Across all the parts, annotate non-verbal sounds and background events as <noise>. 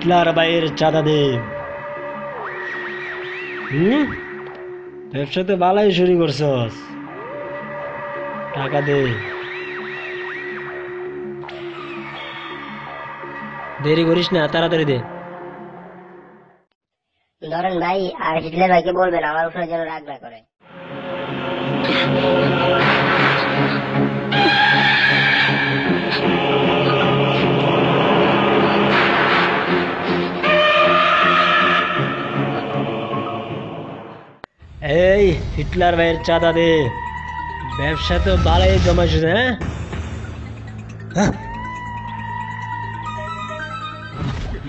Hitler বাইয়ের চাঁদা দে। হুম? ব্যবসা তো ভালোই শুরু করছস। টাকা দে। দেরি করিস না, তাড়াতাড়ি দে। ধরেন ভাই, আর হিটলার ভাইকে বলবেন, আমার উপরে যেন রাগ না করে। এই হিটলার ভাইয়ের চাঁদা দে ব্যবসা তো ভালোই জমাইছিস হ্যাঁ? হ্যাঁ।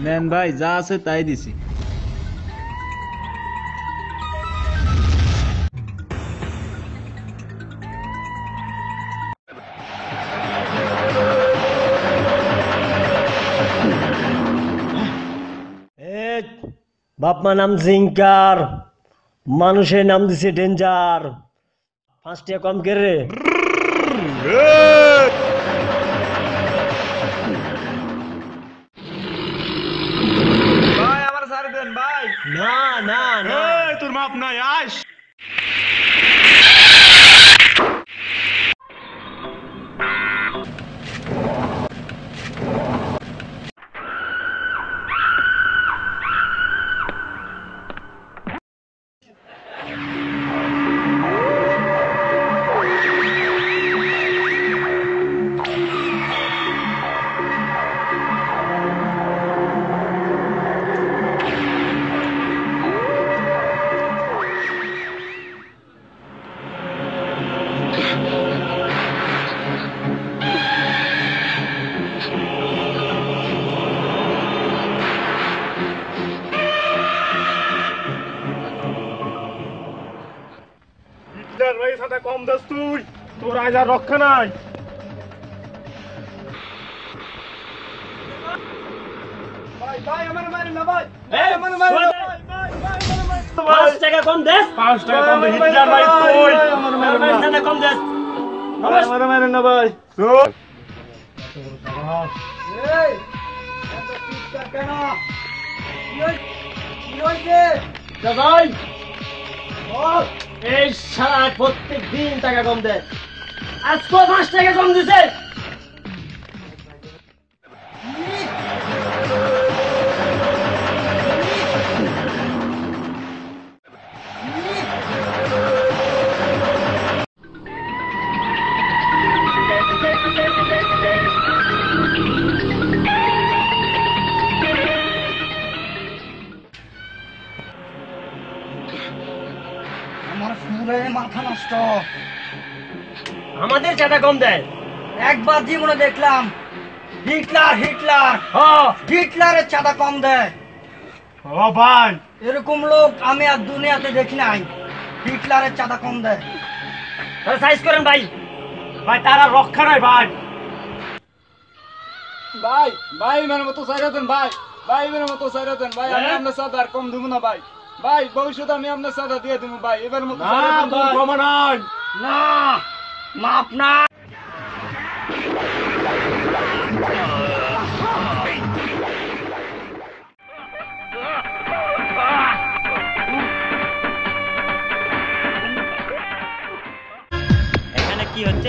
নেন ভাই যা আছে তাই দিছি। এ, বাপমা নাম জিঙ্কার মানুষের নাম দিছে ডেঞ্জার পাঁচটা কম কে রে ভাই আমার সারি দেন ভাই। না না না। তোর মাপ নাই আস না ভাই। পাঁচ টাকা কম দেস। পাঁচ টাকা কম দে হিটলার ভাই তুই। আমার মারেন না। টাকা কম দেস। আমার মারেন না ভাই। তুই ভাই। এই সারা প্রত্যেক দিন টাকা কম দেয়। আজকে পাঁচ টাকা কম দিছে? কম দেয়। একবার জীবনে দেখলাম হিটলার হিটলার হ্যাঁ হিটলারের চাঁদা কম দেয়। ও ভাই। এরকম লোক আমি আর দুনিয়াতে দেখি নাই। হিটলারের চাঁদা কম দেয়। সাইজ করেন ভাই। ভাই তারা রক্ষা নাই ভাই। ভাই ভাই মেরে মতো সাইরা দেন ভাই। ভাই মেরে মতো সাইরা দেন ভাই। আমি আপনার সাথে আর কম দেবো না ভাই। ভাই ভবিষ্যতে আমি আপনার সাথে দিয়ে দেবো ভাই। এবার মতো না মাপ না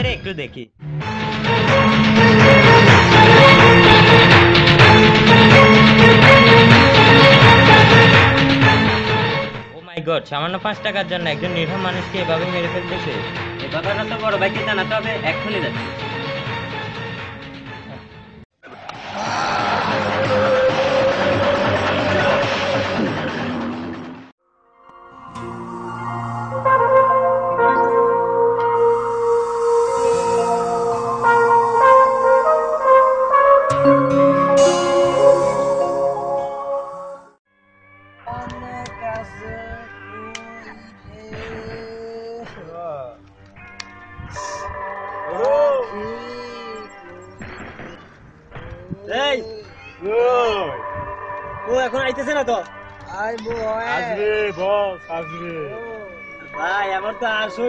এখানে কি হচ্ছে রে একটু দেখি। ও মাই গড, সামান্য পাঁচ টাকার জন্য একজন নির্ভর মানুষকে এভাবে মেরে ফেলতেছে? এ কথাটা তো বড় ভাইকে জানাতে হবে, এক্ষুনি যাচ্ছে।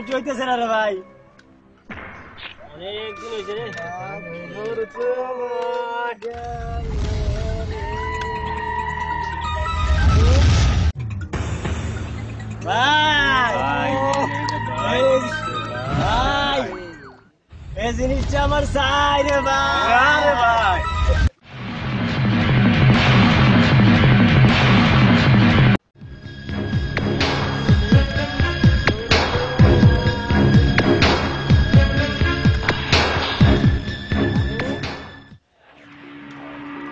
সহ্য হইতেছে না রে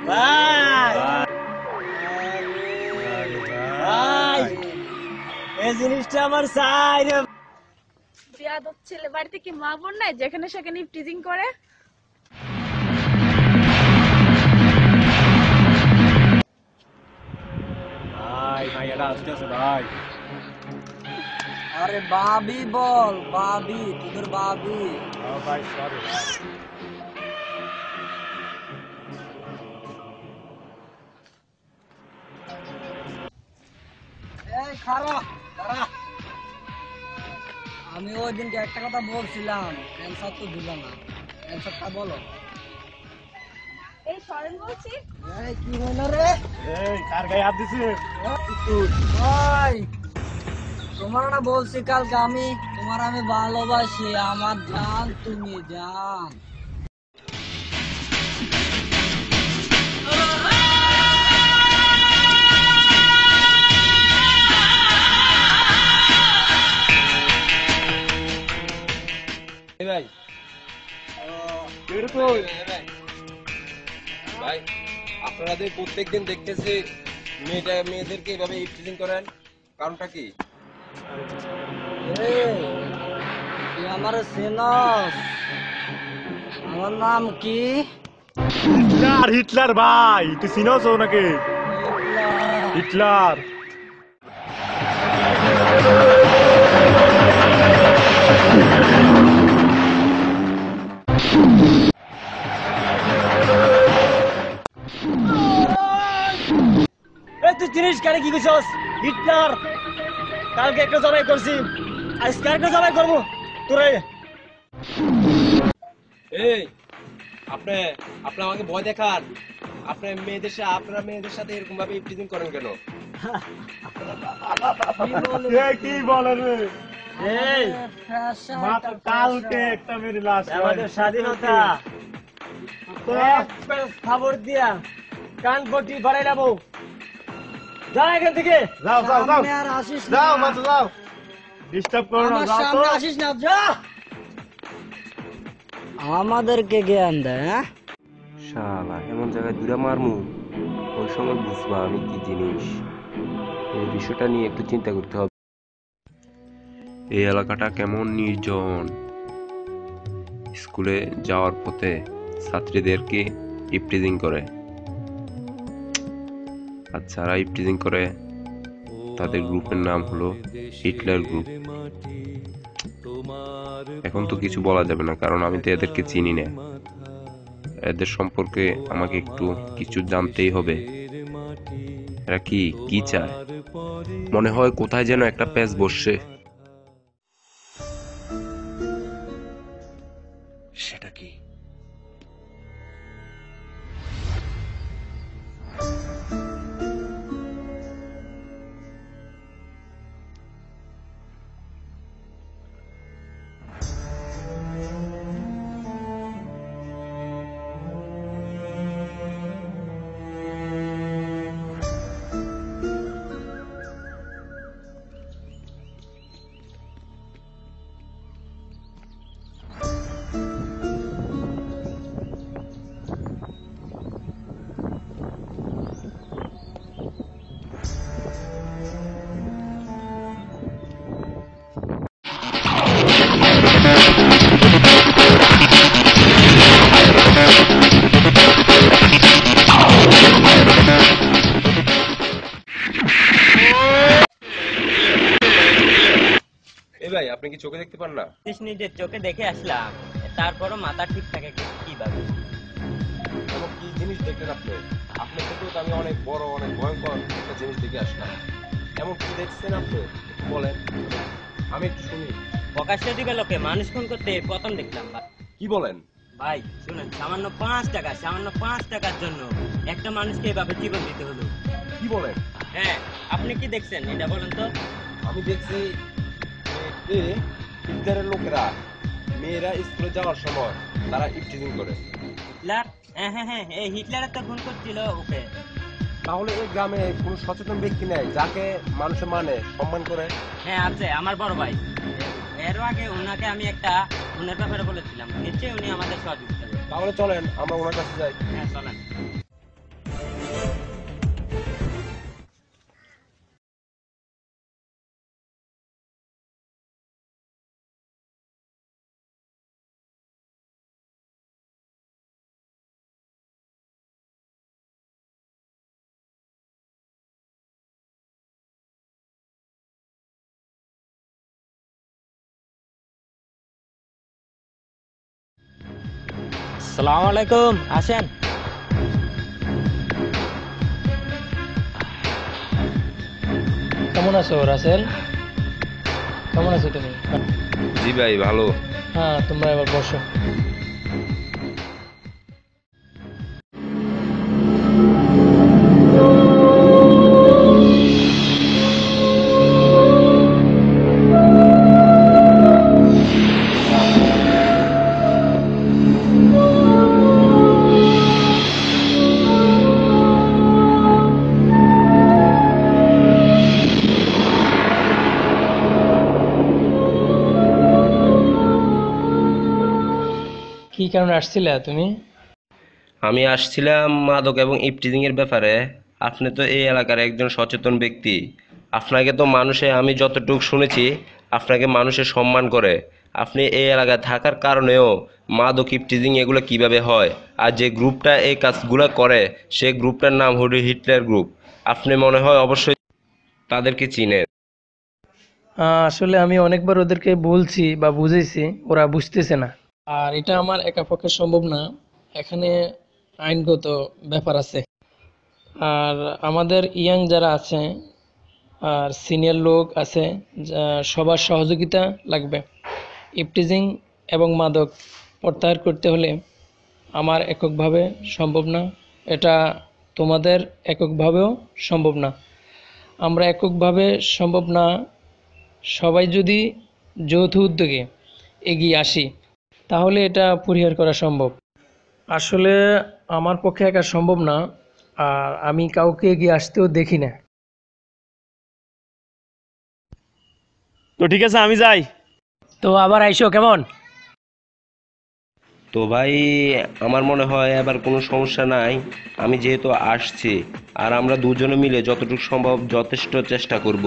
ভাই ভাই এই জিনিসটা আমার চাই রে। বিয়াদব ছেলে বাড়িতে কি মা বোন নাই? যেখানে সেখানে টিজিং করে? ভাই ভাই এটা আসতেছে ভাই আরে বাবি বল বাবি তোদের বাবি। ভাই সরি আমি ওই দিনকে একটা কথা বলছিলাম ক্যান্সার তো দিল না। ক্যান্সারটা বলো। এই সরেন বলছি। এই কি হলো রে? এই কার গায়ে হাত দিছে? ওই তোমার না বলছি কালকে আমি তোমার আমি ভালোবাসি আমার জান তুমি জান। ভাই ভাই আপনারা যে প্রত্যেকদিন দেখতেছি মেয়েটা মেয়েদেরকে এভাবে ইফটিজিং করেন। কারণটা কি? আমার চেনস। আমার নাম কি? হিটলার হিটলার ভাই তুই চিনোস নাকি? হিটলার। তুই জিনিস কেন কি করছস হিটলার। কালকে একটা জবাই করছি। আজকে একটা জবাই করব। তোরে। এই আপনি আপনি আমাকে ভয় দেখান। আপনি মেয়েদের সাথে আপনারা মেয়েদের সাথে এরকম ভাবে করেন কেন? কি বলে রে? এই। কালকে একটা মেরে লাশ আমাদের স্বাধীনতা। খবর দিয়া কান পটি বাড়াই যাব যা এখান থেকে। যাও যাও যাও। আর আসিস না। যাও মাত্র যাও। ডিস্টার্ব করো না যাও সামনে আসিস না যা। আমাদেরকে জ্ঞান দেয় হ্যাঁ? শালা এমন জায়গায় দূরে মারমু? ওই সময় বুঝবা আমি কি জিনিস। এই বিষয়টা নিয়ে একটু চিন্তা করতে হবে। এই এলাকাটা কেমন নির্জন? স্কুলে যাওয়ার পথে ছাত্রীদেরকে ইফটিজিং করে। আর যারা ইফটিজিং করে। তাদের গ্রুপের নাম হলো হিটলার গ্রুপ। এখন তো কিছু বলা যাবে না, কারণ আমি তো এদেরকে চিনি না। এদের সম্পর্কে আমাকে একটু কিছু জানতেই হবে। এরা কি কি চায়? মনে হয় কোথায় যেন একটা প্যাচ বসছে। সেটা কি? চোখে দেখতে পান না? নিজের চোখে দেখে আসলাম তারপরও মাথা ঠিক থাকে কি- কীভাবে? এমন কি জিনিস দেখলেন আপনি? থেকেও তো আমি অনেক বড় অনেক ভয়ঙ্কর একটা জিনিস দেখে আসলাম। এমন কি দেখছেন আপনি? বলেন। আমি একটু শুনি। প্রকাশ্য লোকে মানুষ খুন করতে প্রথম দেখলাম কি বলেন? ভাই শুনেন সামান্য পাঁচ টাকা সামান্য পাঁচ টাকার জন্য একটা মানুষকে এভাবে জীবন দিতে হলো। কি বলেন? হ্যাঁ আপনি কি দেখছেন? এটা বলেন তো। আমি দেখছি যে হিটলারের লোকেরা মেয়েরা স্কুলে যাওয়ার সময় তারা ইফটিজিং করে। হিটলার? হ্যাঁ হ্যাঁ হ্যাঁ এই হিটলারের তো খুন করছিল ওকে। তাহলে এই গ্রামে কোনো সচেতন ব্যক্তি নেই যাকে মানুষে মানে সম্মান করে? হ্যাঁ আছে আমার বড় ভাই। এর আগে ওনাকে আমি একটা ওনার ব্যাপারে বলেছিলাম। নিশ্চয়ই উনি আমাদের সহযোগিতা। তাহলে চলেন আমরা ওনার কাছে যাই। হ্যাঁ চলেন। সালাম আলাইকুম আসেন। কেমন আছো রাসেল? কেমন আছো তুমি? জি ভাই ভালো। হ্যাঁ তোমরা এবার বসো। আসছিলে তুমি? আমি আসছিলাম মাদক এবং ইফটিজিং এর ব্যাপারে। আপনি তো এই এলাকার একজন সচেতন ব্যক্তি। আপনাকে তো মানুষে আমি যতটুকু শুনেছি আপনাকে মানুষে সম্মান করে। আপনি এই এলাকায় থাকার কারণেও মাদক ইফটিজিং এগুলো কীভাবে হয়? আর যে গ্রুপটা এই কাজগুলো করে সেই গ্রুপটার নাম হলো হিটলার গ্রুপ। আপনি মনে হয় অবশ্যই তাদেরকে চিনেন। আসলে আমি অনেকবার ওদেরকে বলছি বা বুঝেছি ওরা বুঝতেছে না। আর এটা আমার একা পক্ষে সম্ভব না। এখানে আইনগত ব্যাপার আছে। আর আমাদের ইয়াং যারা আছে, আর সিনিয়র লোক আছে সবার সহযোগিতা লাগবে। ইপটিজিং এবং মাদক প্রত্যাহার করতে হলে আমার এককভাবে সম্ভব না। এটা তোমাদের এককভাবেও সম্ভব না। আমরা এককভাবে সম্ভব না। সবাই যদি যৌথ উদ্যোগে এগিয়ে আসি তাহলে এটা পরিহার করা সম্ভব? আসলে আমার পক্ষে একা সম্ভব না আর আমি কাউকে এগিয়ে আসতেও দেখি না। তো ঠিক আছে আমি যাই। তো আবার আইসো কেমন? তো ভাই আমার মনে হয় এবার কোনো সমস্যা নাই। আমি যেহেতু আসছি আর আমরা দুজনে মিলে যতটুকু সম্ভব যথেষ্ট চেষ্টা করব।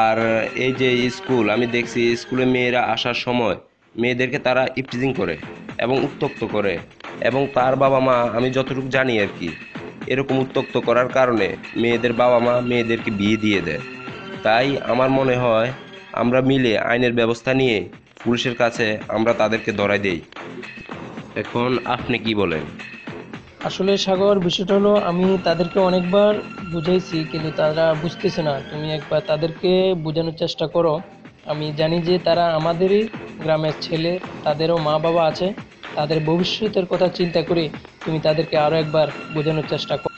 আর এই যে স্কুল আমি দেখছি স্কুলে মেয়েরা আসার সময় মেয়েদেরকে তারা ইপটিজিং করে এবং উত্তক্ত করে এবং তার বাবা মা, আমি যতটুকু জানি আর কি, এরকম উত্তক্ত করার কারণে মেয়েদের বাবা মা মেয়েদেরকে বিয়ে দিয়ে দেয়। তাই আমার মনে হয় আমরা মিলে আইনের ব্যবস্থা নিয়ে পুলিশের কাছে আমরা তাদেরকে ধরাই দেই। এখন আপনি কি বলেন? আসলে সাগর, বিষয়টা হলো আমি তাদেরকে অনেকবার বুঝাইছি, কিন্তু তারা বুঝতেছে না। তুমি একবার তাদেরকে বোঝানোর চেষ্টা করো। আমি জানি যে তারা আমাদেরই গ্রামের ছেলে, তাদেরও মা বাবা আছে। তাদের ভবিষ্যতের কথা চিন্তা করে তুমি তাদেরকে আরও একবার বোঝানোর চেষ্টা করো।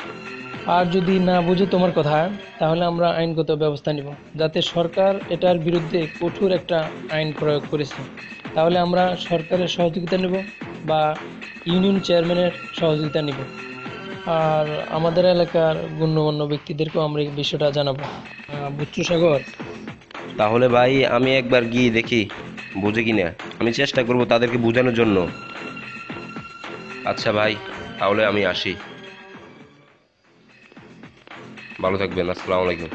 আর যদি না বুঝে তোমার কথা, তাহলে আমরা আইনগত ব্যবস্থা নিব, যাতে সরকার এটার বিরুদ্ধে কঠোর একটা আইন প্রয়োগ করেছে। তাহলে আমরা সরকারের সহযোগিতা নেব বা ইউনিয়ন চেয়ারম্যানের সহযোগিতা নিব। আর আমাদের এলাকার গণ্যমান্য ব্যক্তিদেরকেও আমরা এই বিষয়টা জানাব। বুচ্চু সাগর তাহলে ভাই, আমি একবার গিয়ে দেখি, বুঝে কি না আমি চেষ্টা করব তাদেরকে বোঝানোর জন্য। আচ্ছা ভাই, তাহলে আমি আসি। ভালো থাকবেন, আসসালামু আলাইকুম।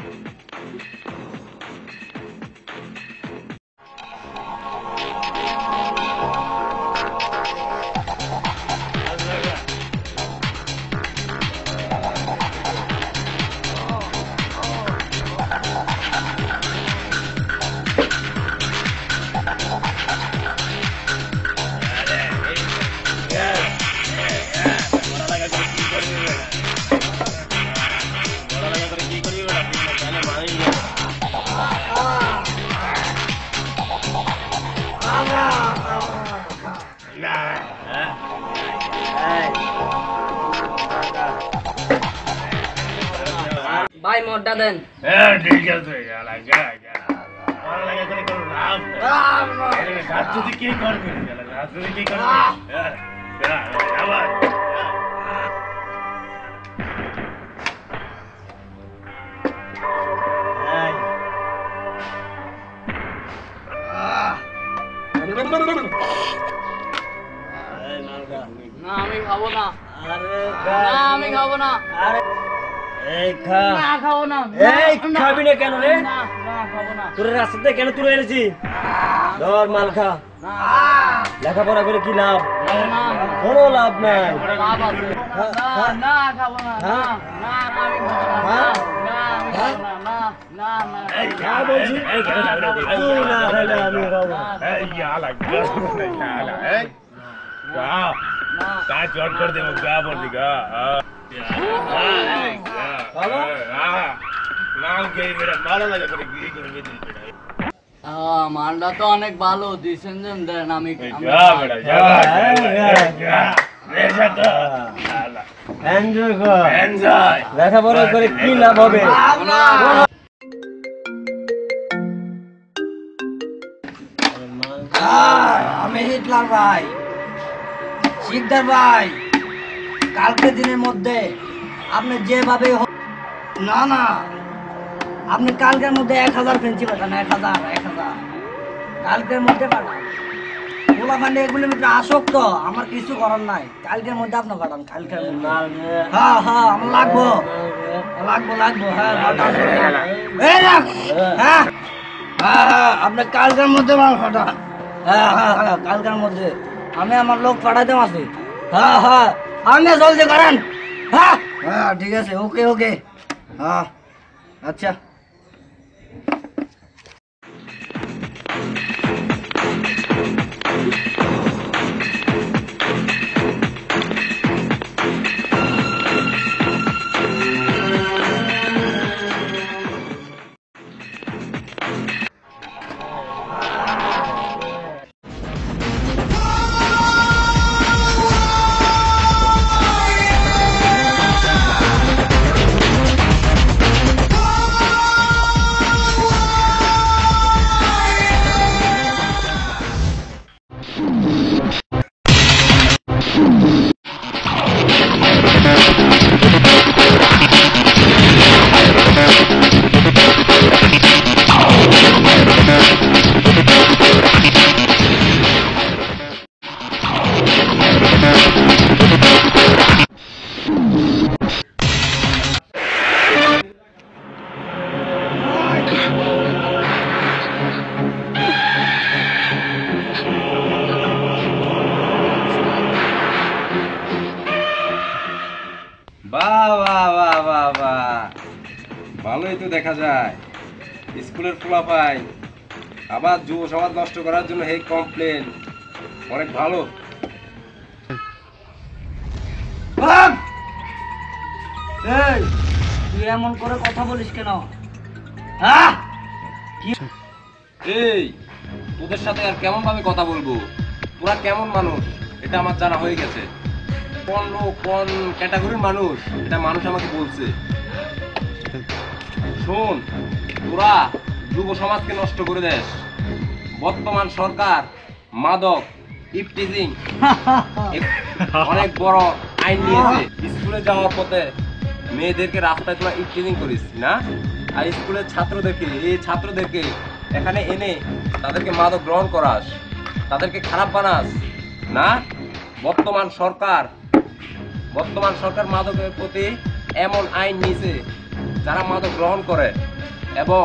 ভাই মোটটা দেন। না আমি খাব না। আরে না আমি খাব না। এই খা। না খাব না। এই খাবি না কেন রে? না না খাব না। তোর রাস্তাতে কেন তুলে এনেছি? ধর মাল খা। লেখাপড়া করে কি লাভ? কোনো লাভ নাই। লাভ আছে। না না খাব না না মালটা তো অনেক ভালো যেন দেন আমি লেখাপড়া করে কি লাভ হবে? আমি হিটলার ভাই। শিকদার ভাই। কালকে দিনের মধ্যে আপনি যেভাবে না না। আপনি কালকের মধ্যে এক হাজার ফেন্সি পাঠান, এক হাজার এক হাজার। কালকের মধ্যে পাঠান। পোলা ফান্ডে এগুলির আসক্ত, আমার কিছু করার নাই। কালকের মধ্যে আপনি পাঠান, কালকের মধ্যে। হ্যাঁ হ্যাঁ আমার লাগবো। লাগবো লাগবো হ্যাঁ। হ্যাঁ। হ্যাঁ হ্যাঁ আপনি কালকের মধ্যে পাঠান। হ্যাঁ হ্যাঁ হ্যাঁ কালকের মধ্যে। আমি আমার লোক পাঠাতে আছি হ্যাঁ হ্যাঁ। আপনি জলদি করেন হ্যাঁ হ্যাঁ ঠিক আছে ওকে ওকে হ্যাঁ আচ্ছা নষ্ট করার জন্য হে কমপ্লেন অনেক ভালো। এই তুই এমন করে কথা বলিস কেন? হ্যাঁ? এই তোদের সাথে আর কেমন ভাবে কথা বলব? তোরা কেমন মানুষ? এটা আমার জানা হয়ে গেছে। কোন লোক কোন ক্যাটাগরির মানুষ? এটা মানুষ আমাকে বলছে। শোন তোরা যুব সমাজকে নষ্ট করে দেস। বর্তমান সরকার মাদক ইফটিজিং <laughs> অনেক বড় আইন নিয়েছে। স্কুলে যাওয়ার পথে মেয়েদেরকে রাস্তায় তোরা ইফটিজিং করিস না? আর স্কুলের ছাত্র ছাত্রদেরকে এই ছাত্রদেরকে এখানে এনে তাদেরকে মাদক গ্রহণ করাস তাদেরকে খারাপ বানাস না? বর্তমান সরকার বর্তমান সরকার মাদকের প্রতি এমন আইন নিয়েছে যারা মাদক গ্রহণ করে। এবং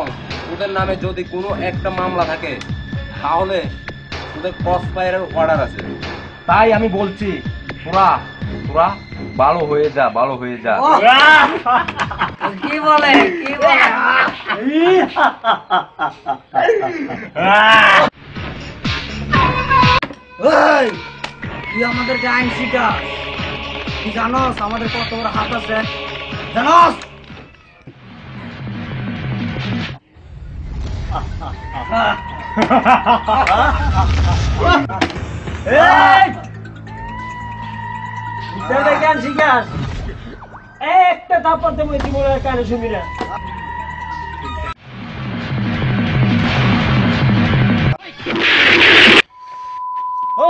ওদের নামে যদি কোনো একটা মামলা থাকে তাহলে ওদের ক্রস ফায়ারের অর্ডার আছে। তাই আমি বলছি তোরা তোরা ভালো হয়ে যা ভালো হয়ে যা। <laughs> কি বলে কি বলে? <laughs> এই, তুই আমাদেরকে আইন শিখা তুই জানস আমাদের কত বড় হাত আছে। জানস? গান শিখাস একটা তারপর তুমি জীবনের কানে শুনবি না ও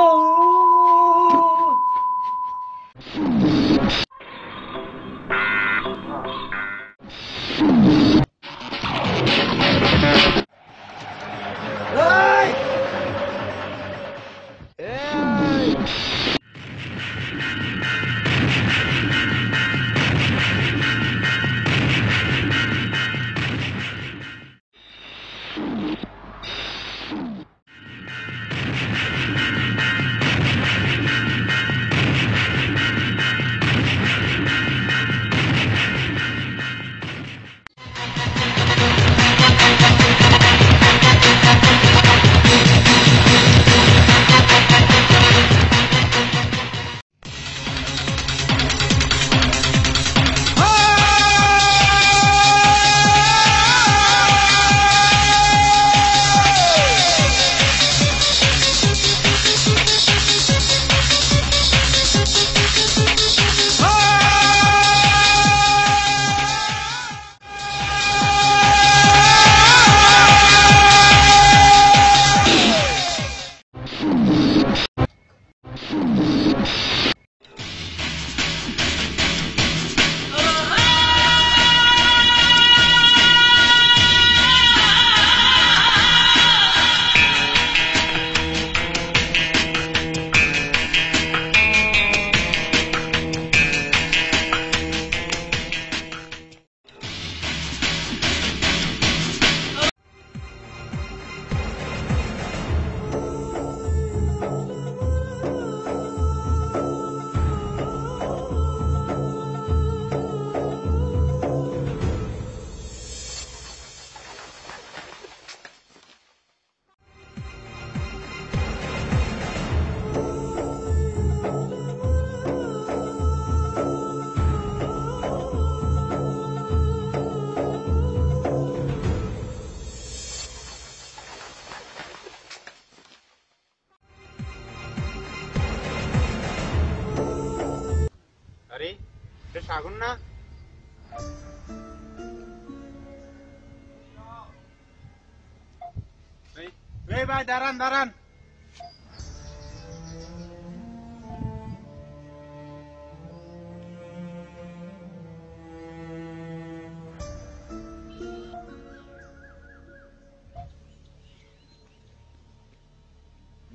এই- ভাই দাঁড়ান দাঁড়ান।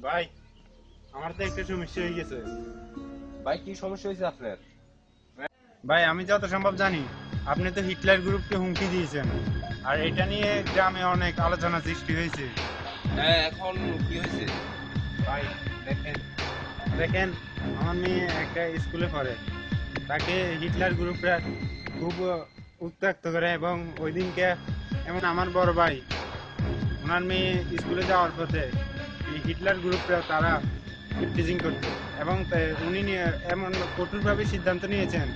ভাই আমার তো একটা সমস্যা হয়ে গেছে। ভাই কি সমস্যা হয়েছে আপনার? ভাই আমি যত সম্ভব জানি আপনি তো হিটলার গ্রুপকে হুমকি দিয়েছেন। আর এটা নিয়ে গ্রামে অনেক আলোচনা সৃষ্টি হয়েছে। হ্যাঁ এখন কি হয়েছে? ভাই, দেখেন। দেখেন, আমার মেয়ে একটা স্কুলে পড়ে। তাকে হিটলার গ্রুপরা খুব উত্ত্যক্ত করে এবং ওই দিনকে এমন আমার বড় ভাই, ওনার মেয়ে স্কুলে যাওয়ার পথে হিটলার গ্রুপরা তারা টিচিং করতো এবং উনি এমন কঠোরভাবে সিদ্ধান্ত নিয়েছেন,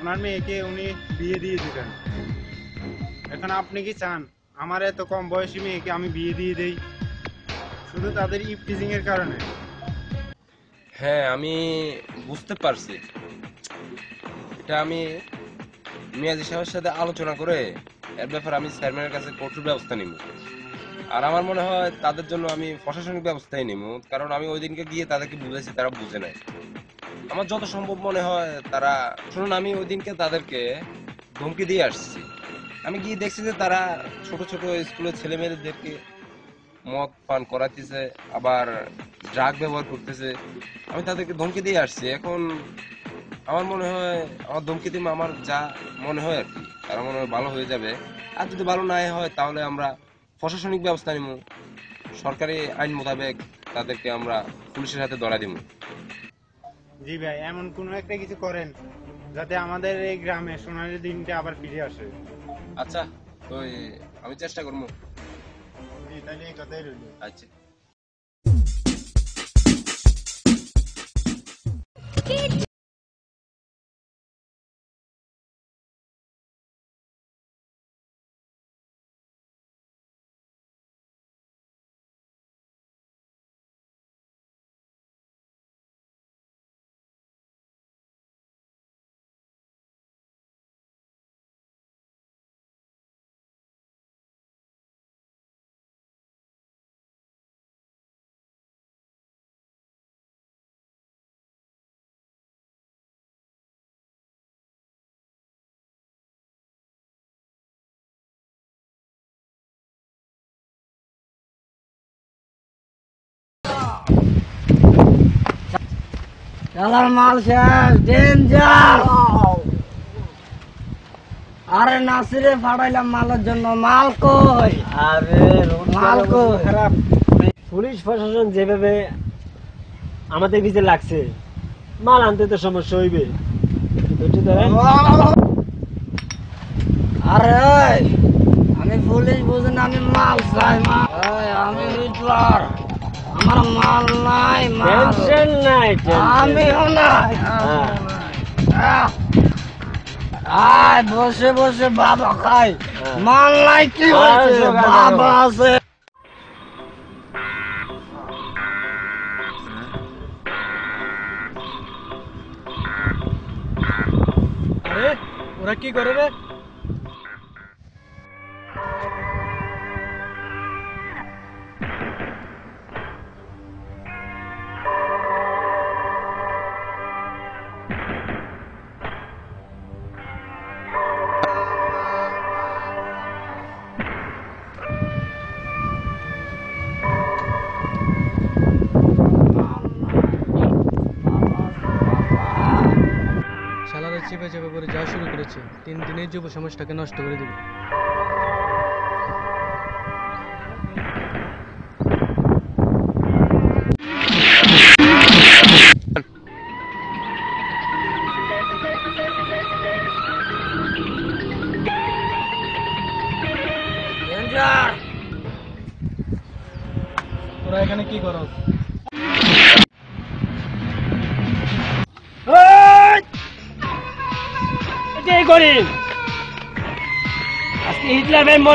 ওনার মেয়েকে উনি বিয়ে দিয়ে দিবেন। এখন আপনি কি চান, আমার এত কম বয়সী মেয়েকে আমি বিয়ে দিয়ে দেই? শুধু তাদের ইফ টিচিং এর কারণে? হ্যাঁ আমি বুঝতে পারছি। এটা আমি মিয়াজি সাহেবের সাথে আলোচনা করে এর ব্যাপারে আমি চেয়ারম্যানের কাছে কঠোর ব্যবস্থা নিব। আর আমার মনে হয় তাদের জন্য আমি প্রশাসনিক ব্যবস্থাই নিব, কারণ আমি ওই দিনকে গিয়ে তাদেরকে বুঝেছি তারা বুঝে নাই। আমার যত সম্ভব মনে হয় তারা, শুনুন, আমি ওই দিনকে তাদেরকে ধমকি দিয়ে আসছি। আমি গিয়ে দেখছি যে তারা ছোট ছোট স্কুলের ছেলে মেয়েদেরকে মদ পান করাতেছে আবার ড্রাগ ব্যবহার করতেছে। আমি তাদেরকে ধমকি দিয়ে আসছি। এখন আমার মনে হয় আমার ধমকি দিয়ে আমার যা মনে হয় আর কি তারা মনে হয় ভালো হয়ে যাবে। আর যদি ভালো না হয় তাহলে আমরা প্রশাসনিক ব্যবস্থা নিব সরকারি আইন মোতাবেক তাদেরকে আমরা পুলিশের হাতে ধরা দিব জি ভাই এমন কোনো একটা কিছু করেন যাতে আমাদের এই গ্রামে সোনালি দিনটা আবার ফিরে আসে। আচ্ছা তো আমি চেষ্টা করব জি তাহলে এই কথাই শালার মাল শেষ ডেঞ্জার আরে নাসিরে ফাড়াইলাম মালের জন্য। মাল কই? আরে মাল কই? খারাপ। পুলিশ প্রশাসন যেভাবে আমাদের পিছিয়ে লাগছে মাল আনতে তো সমস্যা হইবে। ধরেন আরে আমি পুলিশ বুঝি না আমি মাল চাই মাল আমি হিটলার আমার মাল নাই টেনশন নাই আমিও নাই। আয় বসে বসে বাবা খাই। হ্যাঁ। মাল নাই কি হয়েছে? বাবা। আছে। ওরা কি করে রে? তিন দিনের যুব সমাজটাকে নষ্ট করে দেবে।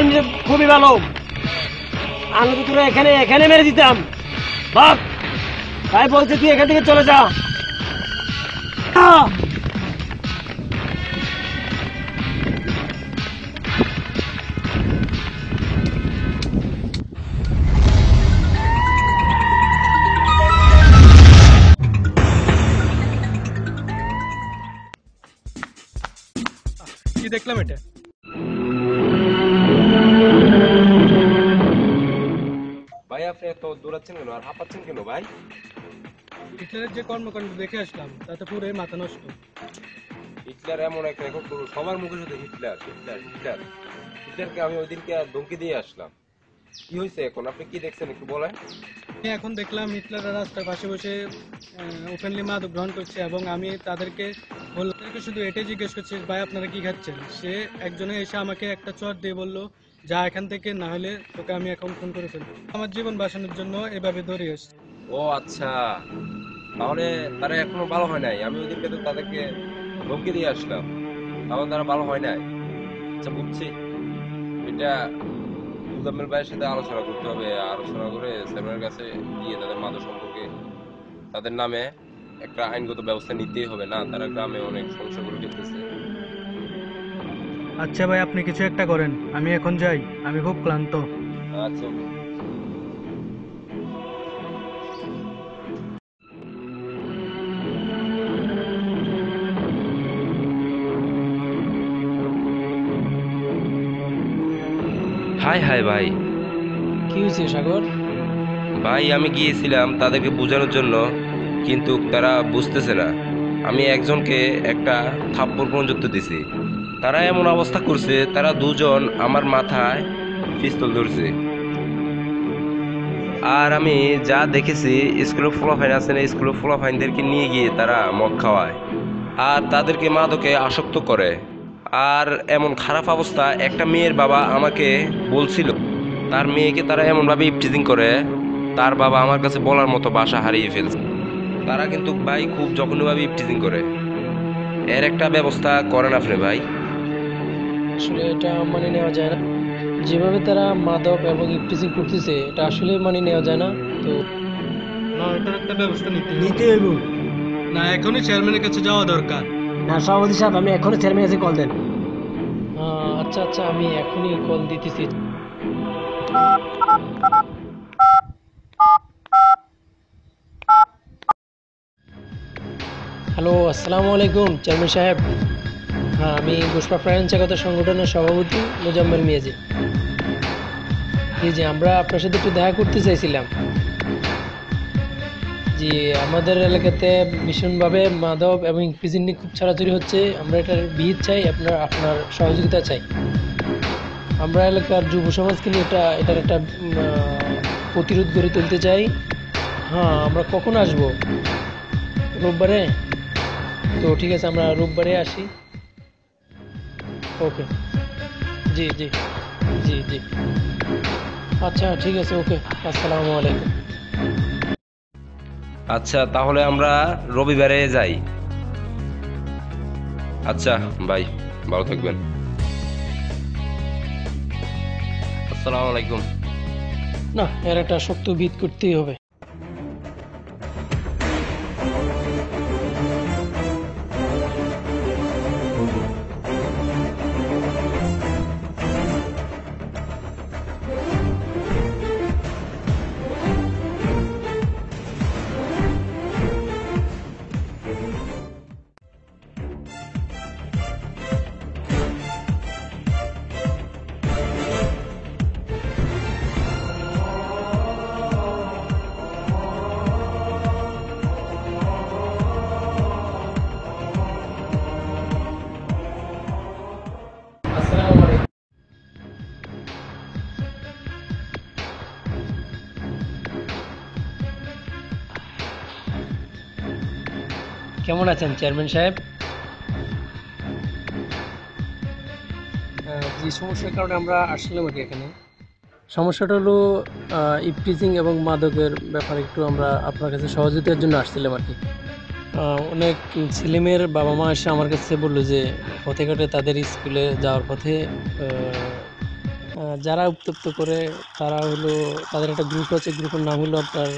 হিটলার খুবই ভালো। আমি তো তোরা এখানে এখানে মেরে দিতাম। বাপ, তাই বলছে তুই এখান থেকে চলে যা। যে কর্মকাণ্ড দেখে আসলাম তাতে পুরোই মাথা নষ্ট। হিটলার এমন এক রেকর্ড করব সবার মুখে শুধু হিটলার হিটলার হিটলার। হিটলারকে আমি ওই দিনকে ধমকি দিয়ে আসলাম। কি হয়েছে এখন? আপনি কি দেখছেন একটু বলেন। এখন দেখলাম হিটলাররা রাস্তার পাশে বসে ওপেনলি মাদক গ্রহণ করছে এবং আমি তাদেরকে বললাম শুধু এটাই জিজ্ঞেস করছি ভাই আপনারা কি খাচ্ছেন? সে একজনে এসে আমাকে একটা চর দিয়ে বলল যা এখান থেকে না হলে তোকে আমি এখন ফোন করে ফেলব। আমার জীবন বাঁচানোর জন্য এভাবে দৌড়ে এসছি। ও আচ্ছা। তাহলে তারা এখনও ভালো হয় নাই। আমি ওই দিনকে তো তাদেরকে ধমকি দিয়ে আসলাম। তাহলে তারা ভালো হয় নাই। আচ্ছা বুঝছি। এটা মুজাম্মেল ভাইয়ের সাথে আলোচনা করতে হবে। আলোচনা করে স্যামের কাছে গিয়ে তাদের মাদক সম্পর্কে তাদের নামে একটা আইনগত ব্যবস্থা নিতেই হবে না? তারা গ্রামে অনেক সমস্যা করে ফেলতেছে। আচ্ছা ভাই আপনি কিছু একটা করেন। আমি এখন যাই। আমি খুব ক্লান্ত। আচ্ছা হাই হাই ভাই। কি হয়েছে সাগর? ভাই আমি গিয়েছিলাম তাদেরকে বোঝানোর জন্য কিন্তু তারা বুঝতেছে না। আমি একজনকে একটা থাপ্পড় পর্যন্ত দিছি। তারা এমন অবস্থা করছে তারা দুজন আমার মাথায় পিস্তল ধরছে। আর আমি যা দেখেছি স্কুলের ফলাফাইন আছে না স্কুলের ফলাফাইনদেরকে নিয়ে গিয়ে তারা মদ খাওয়ায়। আর তাদেরকে মাদকে আসক্ত করে। আর এমন খারাপ অবস্থা একটা মেয়ের বাবা আমাকে বলছিল। তার মেয়েকে তারা এমনভাবে ইপটিজিং করে তার বাবা আমার কাছে বলার মতো বাসা হারিয়ে ফেলছে। তারা কিন্তু ভাই খুব জঘন্যভাবে ইপটিজিং করে। এর একটা ব্যবস্থা করেন আপনি ভাই। আসলে এটা মানে নেওয়া যায় না। যেভাবে তারা মাদক এবং ইফটিজিং করতেছে এটা আসলে মানে নেওয়া যায় না। তো না এটার একটা ব্যবস্থা নিতে নিতে না এখনই চেয়ারম্যানের কাছে যাওয়া দরকার। না সভাপতি সাহেব, আমি এখনও চেয়ারম্যান কল দেন। আচ্ছা আচ্ছা আমি এখনই কল দিতেছি। হ্যালো আসসালামু আলাইকুম, চেয়ারম্যান সাহেব। হ্যাঁ আমি পুষ্পা ফ্রায়ন চেকাত সংগঠনের সভাপতি মোজাম্মেল মিয়াজি। জি জি আমরা আপনার সাথে একটু দেখা করতে চাইছিলাম। যে আমাদের এলাকাতে ভীষণভাবে মাদক এবং ইনক্রিজিং নিয়ে খুব ছাড়াছড়ি হচ্ছে। আমরা এটার বিহিত চাই, আপনার আপনার সহযোগিতা চাই। আমরা এলাকার যুব সমাজকে নিয়ে এটা, এটার একটা প্রতিরোধ গড়ে তুলতে চাই। হ্যাঁ আমরা কখন আসব? রোববারে? তো ঠিক আছে, আমরা রোববারে আসি। ওকে। জি জি জি জি। আচ্ছা ঠিক আছে, ওকে। আসসালামু আলাইকুম। আচ্ছা তাহলে আমরা রবিবারে যাই। আচ্ছা ভাই ভালো থাকবেন। আসসালামু আলাইকুম। না, এর একটা শক্ত বিদ করতেই হবে। কেমন আছেন চেয়ারম্যান সাহেব? যে সমস্যার কারণে আমরা আসলাম আর কি এখানে। সমস্যাটা হলো ইপটিজিং এবং মাদকের ব্যাপারে একটু আমরা আপনার কাছে সহযোগিতার জন্য আসছিলাম আর কি। অনেক ছেলেমেয়ের বাবা মা এসে আমার কাছে বলল যে পথে ঘাটে তাদের স্কুলে যাওয়ার পথে যারা উত্তপ্ত করে তারা হলো তাদের একটা গ্রুপ আছে গ্রুপের নাম হলো আপনার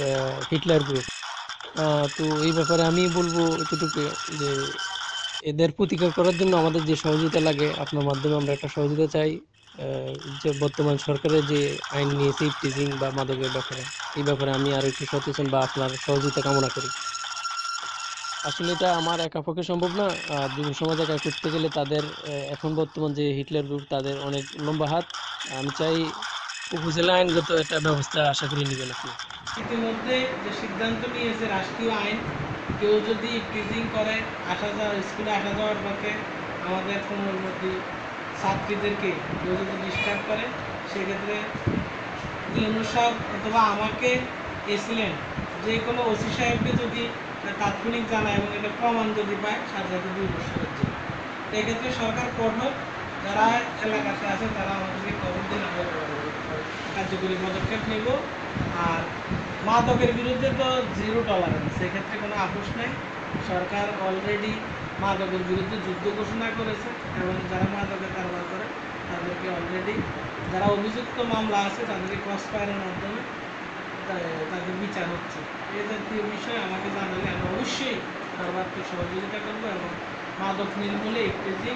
হিটলার গ্রুপ। তো এই ব্যাপারে আমি বলব এতটুকু যে এদের প্রতিকার করার জন্য আমাদের যে সহযোগিতা লাগে, আপনার মাধ্যমে আমরা একটা সহযোগিতা চাই। যে বর্তমান সরকারের যে আইন নিয়েছে টিচিং বা মাদকের ব্যাপারে, এই ব্যাপারে আমি আরও একটু সচেতন বা আপনার সহযোগিতা কামনা করি। আসলে এটা আমার একা পক্ষে সম্ভব না। যুব সমাজ একা করতে গেলে তাদের এখন বর্তমান যে হিটলার গ্রুপ তাদের অনেক লম্বা হাত। আমি চাই উপজেলা আইনগত একটা ব্যবস্থা আশা করি নেবেন আপনি। ইতিমধ্যে যে সিদ্ধান্ত নিয়েছে রাষ্ট্রীয় আইন, কেউ যদি টিচিং করে আসা যাওয়া স্কুলে আসা যাওয়ার পথে আমাদের কোমলমতি ছাত্রীদেরকে কেউ যদি ডিস্টার্ব করে, সেক্ষেত্রে সাহেব অথবা আমাকে এসিলেন যে কোনো ওসি সাহেবকে যদি তাৎক্ষণিক জানায় এবং এটা প্রমাণ যদি পায় সাথে সাথে দুই বছরের জন্য এক্ষেত্রে সরকার কঠোর, যারা এলাকাতে আছে, তারা আমাদেরকে খবর দিন আমরা কার্যকরী পদক্ষেপ নেব। আর মাদকের বিরুদ্ধে তো জিরো টলারেন্স সেক্ষেত্রে কোনো আপোষ নেই। সরকার অলরেডি মাদকের বিরুদ্ধে যুদ্ধ ঘোষণা করেছে এবং যারা মাদকের কারবার করে, তাদেরকে অলরেডি যারা অভিযুক্ত মামলা আছে, তাদেরকে ক্রস ফায়ারের মাধ্যমে তাদের বিচার হচ্ছে। এই জাতীয় বিষয় আমাকে জানালে আমি অবশ্যই সর্বাত্মক সহযোগিতা করব এবং মাদক নির্মূলে একটেজিং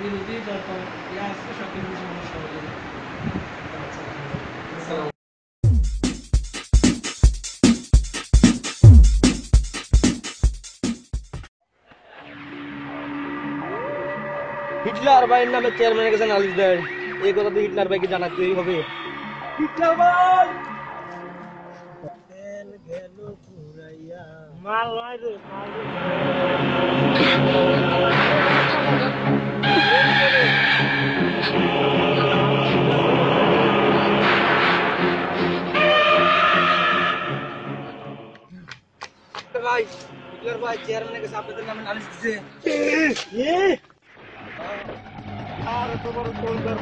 বিরোধী যত ইয়ে আছে সকল কিছু সহযোগিতা হিটলার ভাইয়ের নামে চেয়ারম্যানের কাছে নালিশ দেয় এই কথা তো হিটলার ভাইকে জানাতেই হবে হিটলার ভাই মাল নয় রে মাল ভাই হিটলার ভাই চেয়ারম্যানের কাছে আপনাদের নামে নালিশ দিছে আর তোমার কলকার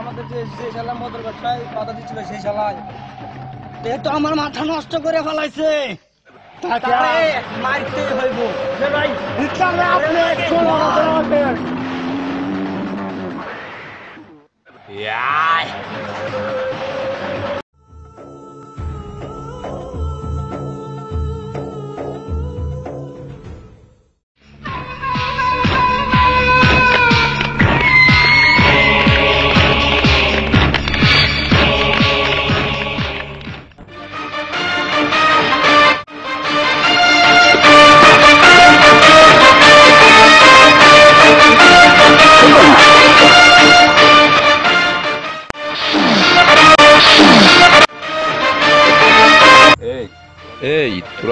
আমাদের কথা দিচ্ছিল সেই আমার মাথা নষ্ট করে ফেলাইছে। তাকে মারতে Yeah.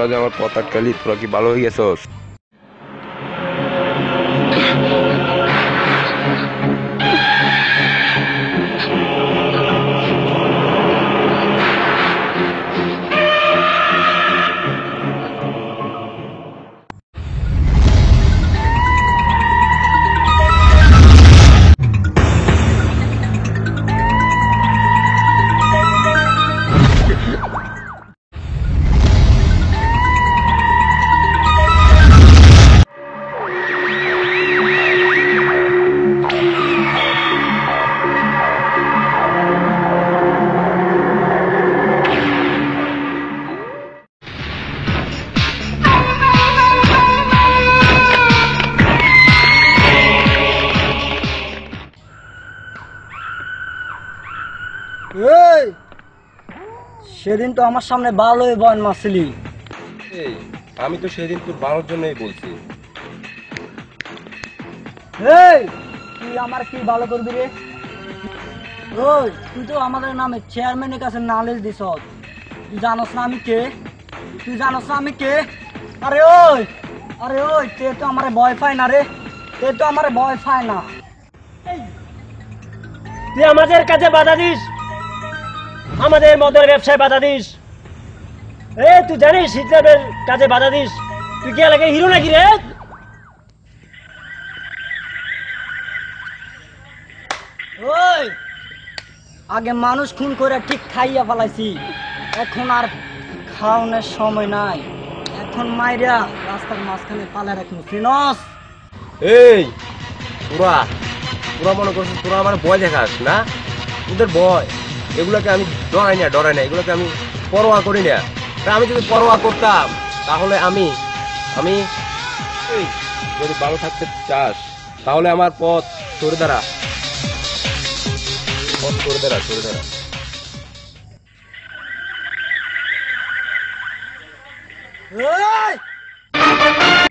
এই তোরা যে আমার পথ আটকালি তোরা কি ভালো হয়ে গেছস? সেদিন তো আমার সামনে ভালোই বন মাসলি এই আমি তো সেদিন তোর ভালোর জন্যই বলছি। এই তুই আমার কি ভালো করবি রে? ওই তুই তো আমাদের নামে চেয়ারম্যানের কাছে নালিশ দিস। তুই জানোস না আমি কে? তুই জানোস না আমি কে? আরে ওই আরে ওই তে তো আমার ভয় পায় না রে। তে তো আমার ভয় পায় না। তুই আমাদের কাছে বাধা দিস। আমাদের মদের ব্যবসায় বাধা দিস। এ তুই জানিস হিটলারের কাজে বাধা দিস? তুই কি এলাকায় হিরো নাকি রে? ওই আগে মানুষ খুন করে ঠিক খাইয়া ফেলাইছি। এখন আর খাওয়ানোর সময় নাই। এখন মাইরা রাস্তার মাঝখানে পালা রাখুন সিনস এই তোরা তোরা মনে করছিস তোরা আমার ভয় দেখাস না? তোদের ভয় এগুলোকে আমি ডরাই না ডরাই না। এগুলোকে আমি পরোয়া করি না। তা আমি যদি পরোয়া করতাম, তাহলে আমি আমি যদি ভালো থাকতে চাস, তাহলে আমার পথ সরে দাঁড়া। পথ সরে দাঁড়া সরে দাঁড়া। এই!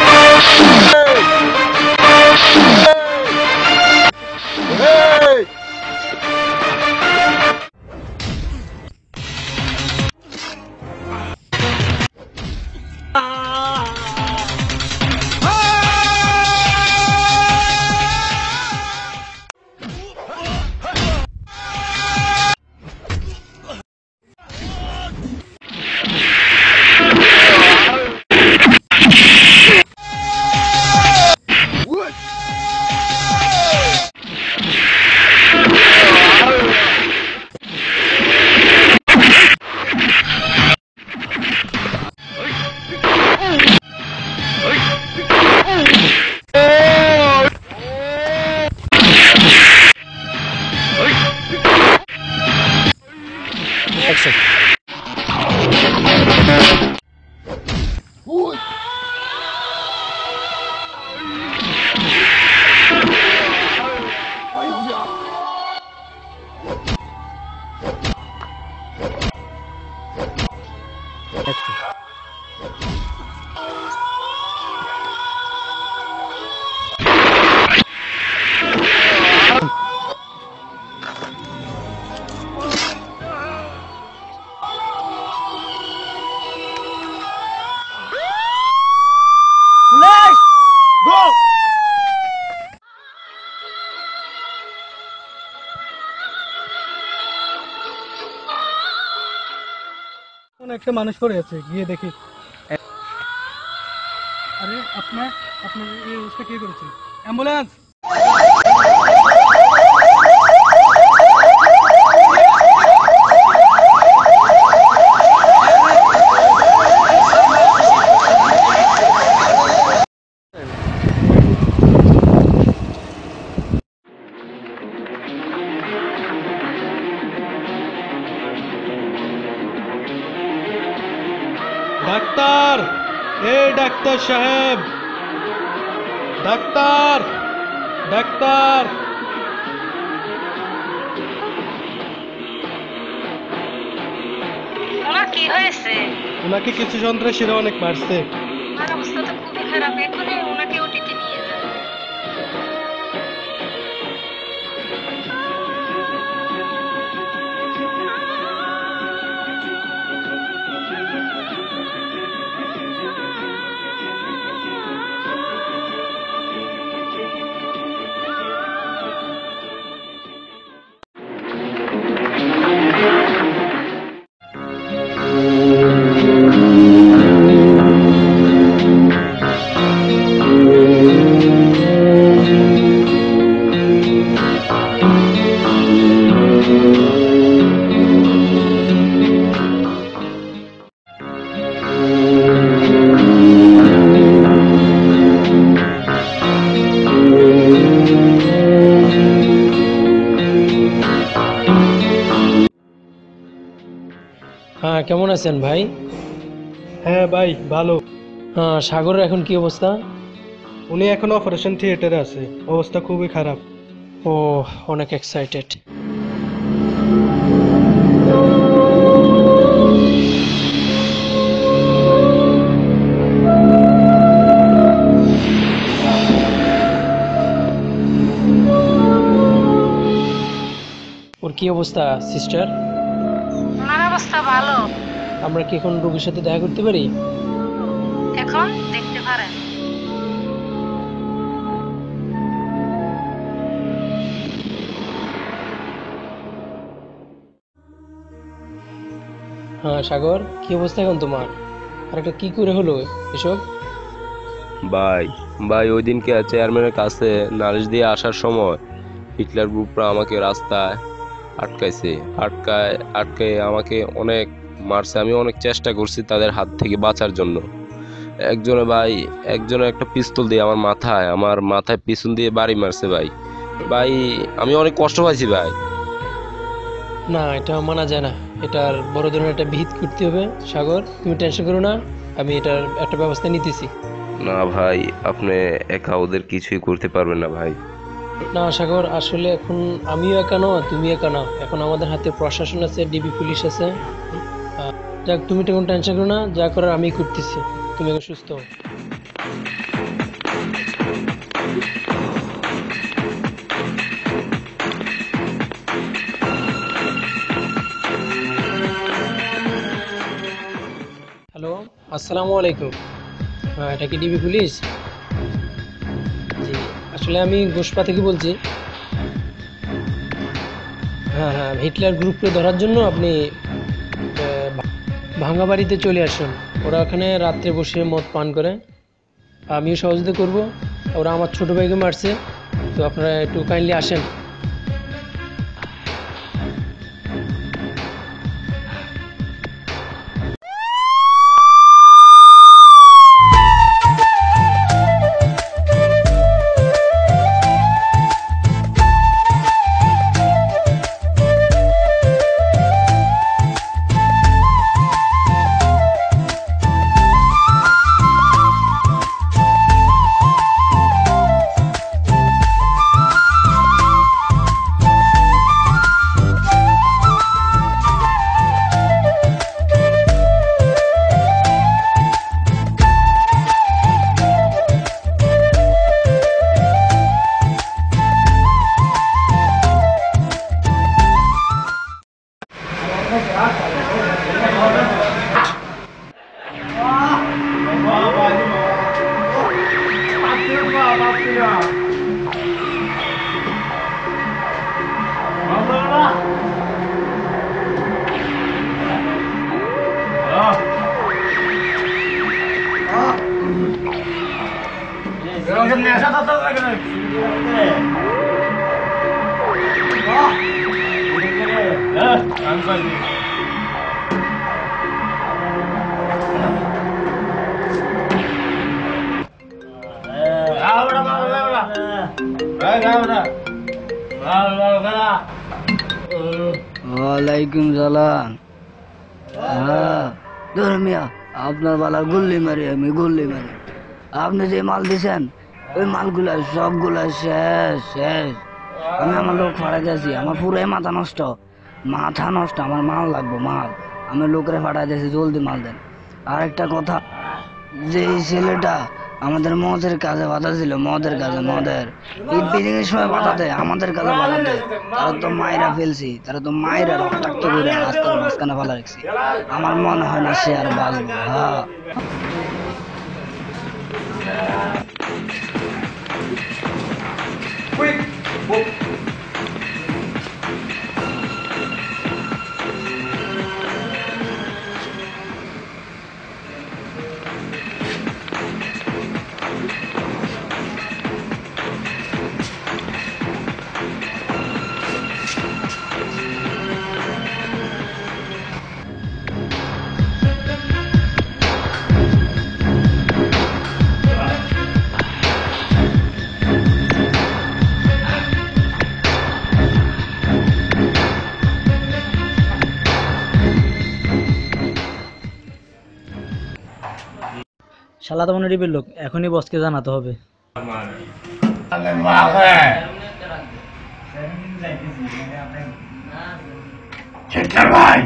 একটা মানুষ পড়ে আছে গিয়ে দেখি। আরে আপনার আপনার এই অবস্থা কে করেছে? অ্যাম্বুলেন্স! ডাক্তার সাহেব ডাক্তার ডাক্তার ওনার কি হয়েছে ওনাকে কিছু সন্ত্রাসীরা অনেক মারছে আছেন ভাই? হ্যাঁ ভাই ভালো। হ্যাঁ সাগরের এখন কি অবস্থা? উনি এখন অপারেশন থিয়েটারে আছে। অবস্থা খুবই খারাপ। ও অনেক এক্সাইটেড ওর কি অবস্থা সিস্টার ওনার অবস্থা ভালো। আমরা কি এখন রোগীর সাথে দেখা করতে পারি? এখন দেখতে পারেন। হ্যাঁ সাগর কি অবস্থা এখন তোমার? আর একটা কি করে হলো এসব? ভাই ভাই ওই দিনকে চেয়ারম্যানের কাছে নালিশ দিয়ে আসার সময় হিটলার গ্রুপরা আমাকে রাস্তায় আটকাইছে। আটকায় আটকে আমাকে অনেক মারছে আমি অনেক চেষ্টা করছি তাদের হাত থেকে বাঁচার জন্য। একজনে ভাই একজনে একটা পিস্তল দিয়ে আমার মাথায় আমার মাথায় পিছন দিয়ে বাড়ি মারছে ভাই। ভাই আমি অনেক কষ্ট পাইছি ভাই। না এটা মানা যায় না। এটার বড় ধরনের একটা বিহিত করতে হবে। সাগর তুমি টেনশন করো না আমি এটার একটা ব্যবস্থা নিতেছি। না ভাই আপনি একা ওদের কিছুই করতে পারবেন না ভাই। না সাগর আসলে এখন আমিও একা নও তুমি একা নাও এখন আমাদের হাতে প্রশাসন আছে ডিবি পুলিশ আছে। যাক, তুমি তখন টেনশন করো না, যা করার আমি করতেছি। তুমি এখন সুস্থ হও। হ্যালো, আসসালামু আলাইকুম। হ্যাঁ এটা কি ডিবি পুলিশ? জি, আসলে আমি গোসপা থেকে বলছি? হ্যাঁ হ্যাঁ হিটলার গ্রুপকে ধরার জন্য আপনি ভাঙ্গা বাড়িতে চলে আসুন। ওরা ওখানে রাত্রে বসে মদ পান করে। আমিও সহযোগিতা করব। ওরা আমার ছোটো ভাইকে মারছে। তো আপনারা একটু কাইন্ডলি আসেন। যে মাল দিছেন, ওই মালগুলা সবগুলা শেষ শেষ। আমি আমার লোক ফাড়াই দিয়েছি, আমার পুরাই মাথা নষ্ট। মাথা নষ্ট, আমার মাল লাগবো, মাল। আমি লোকরে ফাটাই দিয়েছি, জলদি মাল দেন। আর একটা কথা, যে এই ছেলেটা আমাদের মদের কাজে বাধা ছিল মদের কাজে, মদের। ঈদ বিদিং সময় বাধা দেয়, আমাদের কাজে বাধা দেয়। তারা তো মায়েরা ফেলছি, তারা তো মায়েরা রক্তাক্ত করে রাস্তার মাঝখানে ফেলা রাখছি। আমার মনে হয় না সে আর বাঁচবে হ্যাঁ। Quick! Whoa. শালা তো মনে লোক এখনই বসকে জানাতে হবে। ভাই।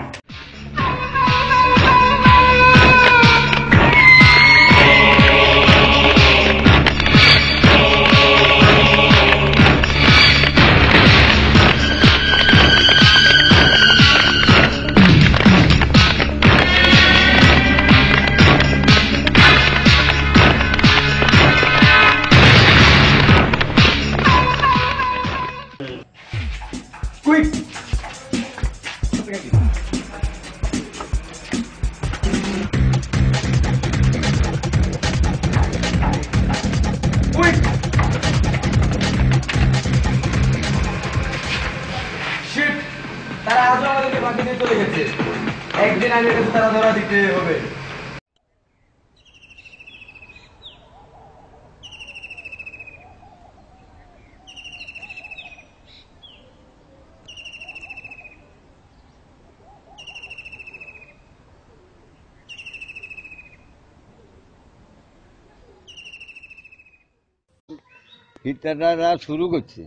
হিটলাররা শুরু করছে।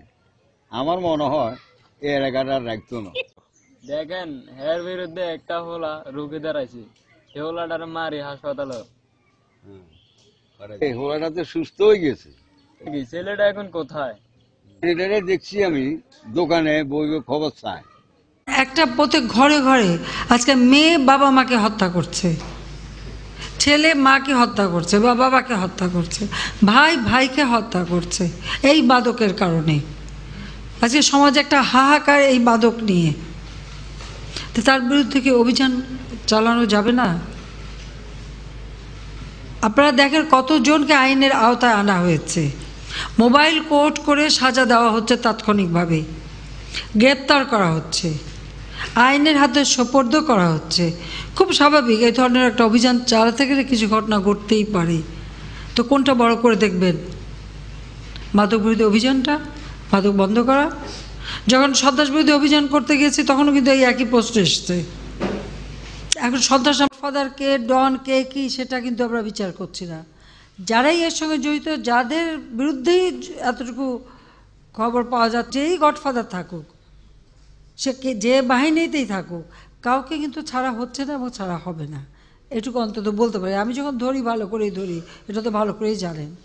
আমার মনে হয় এই এলাকাটা রাখতো না। দেখেন এর বিরুদ্ধে একটা হোলা রুগী দাঁড়াইছে। সে হোলাটার মারি হাসপাতালে। এই হোলাটা তো সুস্থ হয়ে গেছে। ছেলেটা এখন কোথায়? এটারে দেখছি আমি দোকানে বই বই খবর চাই একটা প্রত্যেক ঘরে ঘরে আজকে মেয়ে বাবা মাকে হত্যা করছে। ছেলে মাকে হত্যা করছে বা বাবাকে হত্যা করছে, ভাই ভাইকে হত্যা করছে, এই বাদকের কারণে। আজকে সমাজে একটা হাহাকার এই বাদক নিয়ে। তো তার বিরুদ্ধে কি অভিযান চালানো যাবে না? আপনারা দেখেন কতজনকে আইনের আওতায় আনা হয়েছে। মোবাইল কোর্ট করে সাজা দেওয়া হচ্ছে তাৎক্ষণিকভাবে। গ্রেপ্তার করা হচ্ছে। আইনের হাতে সোপর্দ করা হচ্ছে। খুব স্বাভাবিক, এই ধরনের একটা অভিযান চালাতে গেলে কিছু ঘটনা ঘটতেই পারে। তো কোনটা বড় করে দেখবেন? মাদক বিরোধী অভিযানটা, মাদক বন্ধ করা। যখন সন্ত্রাস বিরোধী অভিযান করতে গেছি তখনও কিন্তু এই একই প্রশ্ন এসছে। এখন সন্ত্রাস ফাদার কে, ডন কে, কি, সেটা কিন্তু আমরা বিচার করছি না। যারাই এর সঙ্গে জড়িত, যাদের বিরুদ্ধেই এতটুকু খবর পাওয়া যাচ্ছে, এই গডফাদার থাকুক। সে যে বাহিনীতেই থাকুক কাউকে কিন্তু ছাড়া হচ্ছে না এবং ছাড়া হবে না। এটুকু অন্তত বলতে পারি। আমি যখন ধরি ভালো করেই ধরি এটা তো ভালো করেই জানেন।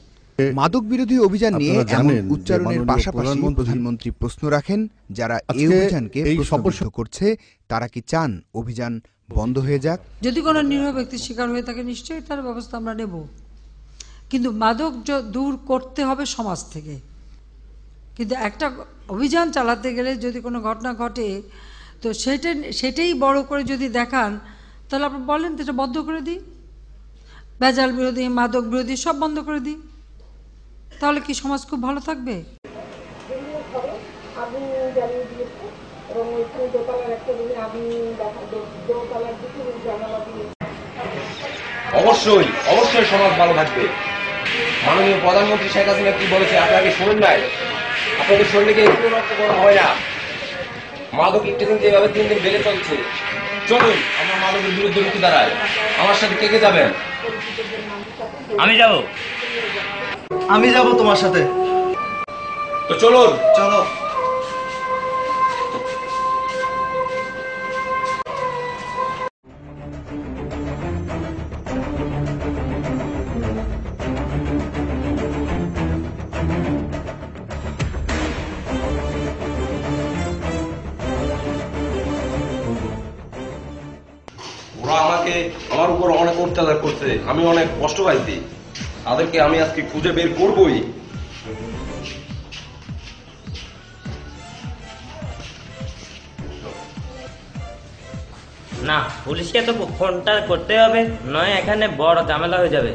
মাদক বিরোধী অভিযান নিয়ে এমন উচ্চারণের পাশাপাশি প্রধানমন্ত্রী- প্রধানমন্ত্রী প্রশ্ন রাখেন যারা এই অভিযানকে প্রশ্নবিদ্ধ করছে তারা কি চান অভিযান বন্ধ হয়ে যাক? যদি কোনো নিরীহ ব্যক্তির শিকার হয়ে থাকে নিশ্চয়ই তার ব্যবস্থা আমরা নেব। কিন্তু মাদক দূর করতে হবে সমাজ থেকে। কিন্তু একটা অভিযান চালাতে গেলে যদি কোনো ঘটনা ঘটে তো সেটা সেটাই বড় করে যদি দেখান তাহলে আপনি বলেন তো এটা বন্ধ করে দিই। ভেজাল বিরোধী মাদক বিরোধী সব বন্ধ করে দিই। তাহলে কি সমাজ খুব ভালো থাকবে? অবশ্যই অবশ্যই সমাজ ভালো থাকবে। মাননীয় প্রধানমন্ত্রী শেখ হাসিনা কি বলেছে আপনাকে শুনুন নাই? আপনাদের শরীরকে একটু রক্ত করা হয় না? মাদক ইত্যাদি যেভাবে দিন দিন বেড়ে চলছে চলুন আমার মাদকের বিরুদ্ধে রুখে দাঁড়ায় আমার সাথে কে কে যাবেন? আমি যাব। আমি যাব তোমার সাথে। তো চলুন। চলো। আমাকে আমার উপর অনেক অত্যাচার করছে। আমি অনেক কষ্ট পাইছি। তাদেরকে আমি আজকে খুঁজে বের করবই। না, পুলিশকে তো ফোনটা করতে হবে, নয় এখানে বড় ঝামেলা হয়ে যাবে।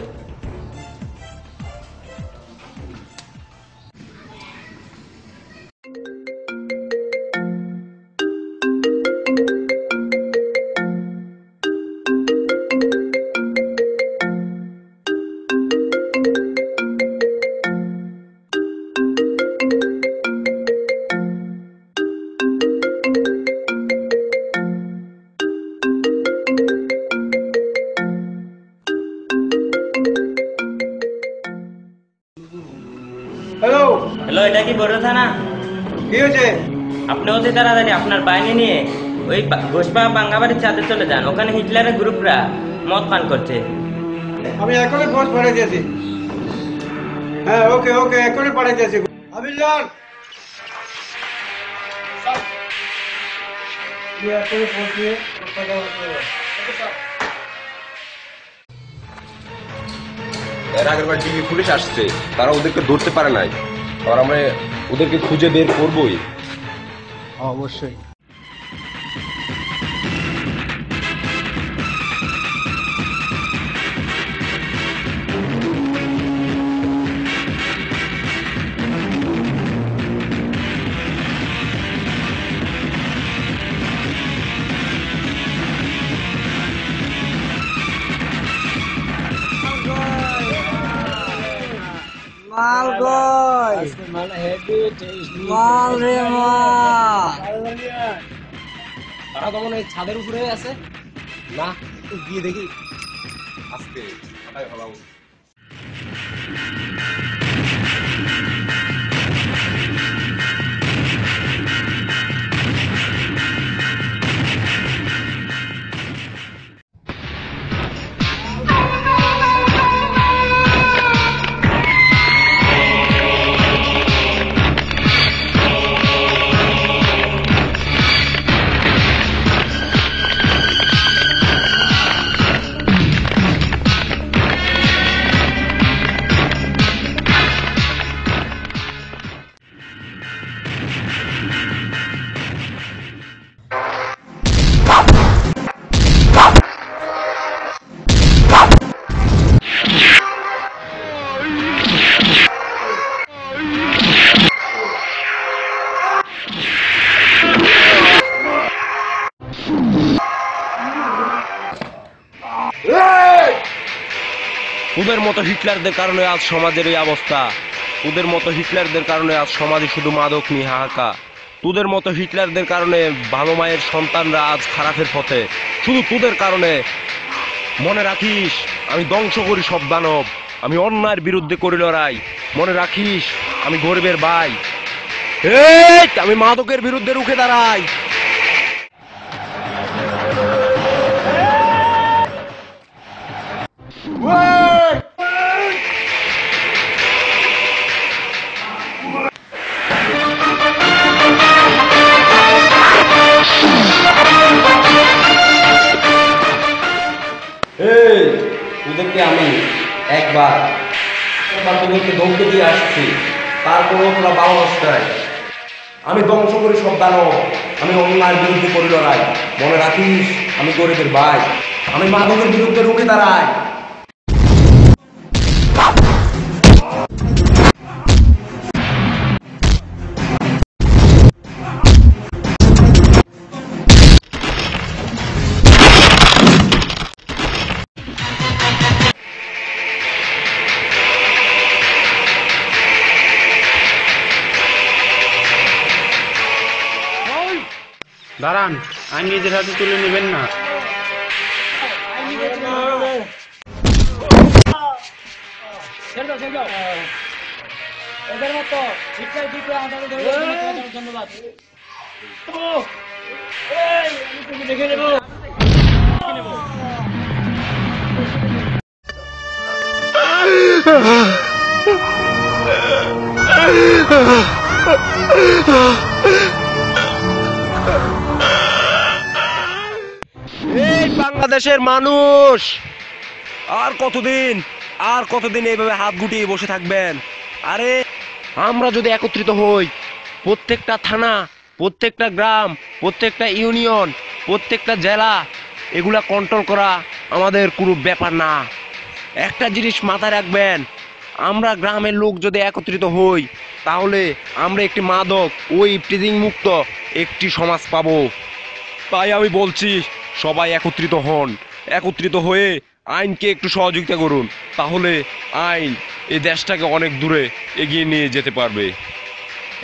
কি বড় থানা? কি হয়েছে? আপনি অতি তাড়াতাড়ি আপনার বাহিনী নিয়ে ওই ঘোষপা বাঙ্গাবাড়ির চাঁদে চলে যান। ওখানে হিটলারের গ্রুপরা মদ পান করছে। আমি এখনই পাঠিয়ে দিয়েছি। হ্যাঁ ওকে ওকে এখনই পাঠিয়ে দিয়েছি। আবিল্লার এখনই নিয়ে এর আগের বার ডিবি পুলিশ আসছে তারা ওদেরকে ধরতে পারে নাই। আর আমরা ওদেরকে খুঁজে বের করবোই। অবশ্যই। রে তারা তখন এই ছাদের উপরে আছে। না গিয়ে দেখি। আজকে হাঁটাই ফেলাম হিটলারদের কারণে আজ সমাজের এই অবস্থা। তোদের মতো হিটলারদের কারণে আজ সমাজে শুধু মাদক নিয়ে হাহাকা তোদের মতো হিটলারদের কারণে ভালো মায়ের সন্তানরা আজ খারাপের পথে। শুধু তোদের কারণে। মনে রাখিস, আমি ধ্বংস করি সব দানব। আমি অন্যায়ের বিরুদ্ধে করি লড়াই। মনে রাখিস, আমি গরিবের ভাই। আমি মাদকের বিরুদ্ধে রুখে দাঁড়াই। তোদেরকে আমি একবার বা তোদেরকে ধমকে দিয়ে আসছি। তারপরেও তোরা অবস্থায় আমি ধ্বংস করি সব দানব। আমি অন্যায়ের বিরুদ্ধে করি লড়াই। মনে রাখিস, আমি গরিবের ভাই। আমি মাদকের বিরুদ্ধে রুখে দাঁড়াই। দাঁড়ান আইন নিজের হাতে তুলে নেবেন না। ধন্যবাদ। এই, আমি তোকে দেখে নেব। এই বাংলাদেশের মানুষ। আর কতদিন আর কতদিন এইভাবে হাত গুটিয়ে বসে থাকবেন? আরে আমরা যদি একত্রিত হই প্রত্যেকটা থানা প্রত্যেকটা গ্রাম প্রত্যেকটা ইউনিয়ন প্রত্যেকটা জেলা এগুলা কন্ট্রোল করা আমাদের কোনো ব্যাপার না। একটা জিনিস মাথায় রাখবেন আমরা গ্রামের লোক যদি একত্রিত হই তাহলে আমরা একটি মাদক ওই ইফটিজিং মুক্ত একটি সমাজ পাবো। তাই আমি বলছি সবাই একত্রিত হন। একত্রিত হয়ে আইনকে একটু সহযোগিতা করুন, তাহলে আইন এই দেশটাকে অনেক দূরে এগিয়ে নিয়ে যেতে পারবে।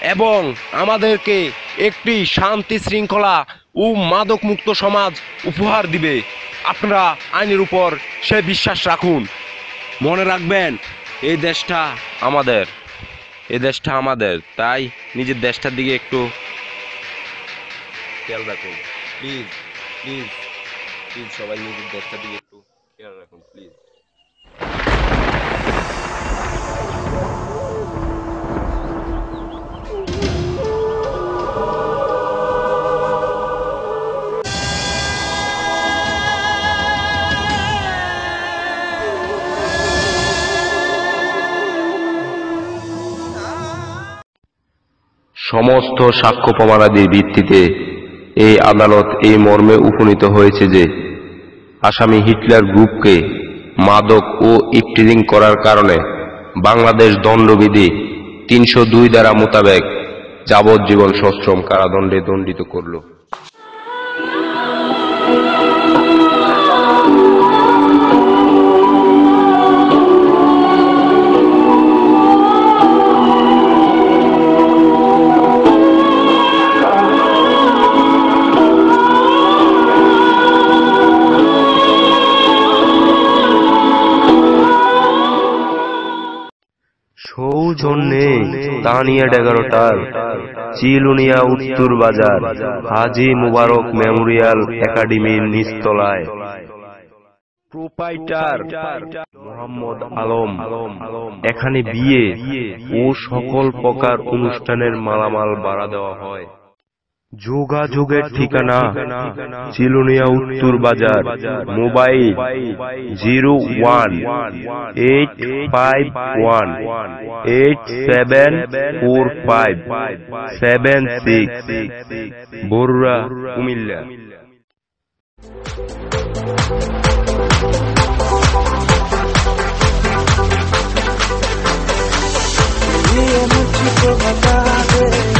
এবং আমাদেরকে একটি শান্তি শৃঙ্খলা ও মাদক মুক্ত সমাজ উপহার দিবে। আপনারা আইনের উপর সে বিশ্বাস রাখুন। মনে রাখবেন, এই দেশটা আমাদের এ দেশটা আমাদের। তাই নিজের দেশটার দিকে একটু খেয়াল রাখুন। প্লিজ। প্লিজ প্লিজ সবাই নিজের দিকে একটু খেয়াল রাখুন প্লিজ সমস্ত সাক্ষ্য প্রমাণাদির ভিত্তিতে এই আদালত এই মর্মে উপনীত হয়েছে যে আসামি হিটলার গ্রুপকে মাদক ও ইফটিজিং করার কারণে বাংলাদেশ দণ্ডবিধি তিনশো দুই দ্বারা মোতাবেক যাবজ্জীবন সশ্রম কারাদণ্ডে দণ্ডিত করল। সৌজন্যে তানিয়া এগারোটার চিলুনিয়া উত্তর বাজার হাজি মুবারক মেমোরিয়াল একাডেমির নিচতলায়। প্রোপাইটার মোহাম্মদ আলম এখানে বিয়ে ও সকল প্রকার অনুষ্ঠানের মালামাল বাড়া দেওয়া হয়। যোগাযোগের ঠিকানা চিলুনিয়া উত্তর বাজার mobile zero one eight five one eight seven four five seven six Barura Comilla ये मुझको बता